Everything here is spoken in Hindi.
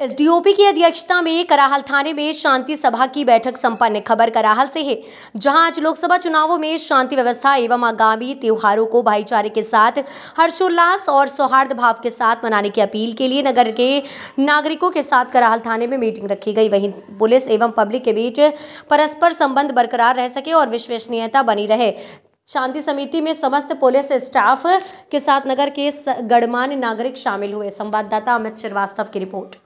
एसडीओपी की अध्यक्षता में कराहल थाने में शांति सभा की बैठक संपन्न खबर कराहल से है, जहाँ आज लोकसभा चुनावों में शांति व्यवस्था एवं आगामी त्योहारों को भाईचारे के साथ, हर्षोल्लास और सौहार्द भाव के साथ मनाने की अपील के लिए नगर के नागरिकों के साथ कराहल थाने में मीटिंग रखी गई। वहीं पुलिस एवं पब्लिक के बीच परस्पर संबंध बरकरार रह सके और विश्वसनीयता बनी रहे। शांति समिति में समस्त पुलिस स्टाफ के साथ नगर के गणमान्य नागरिक शामिल हुए। संवाददाता अमित श्रीवास्तव की रिपोर्ट।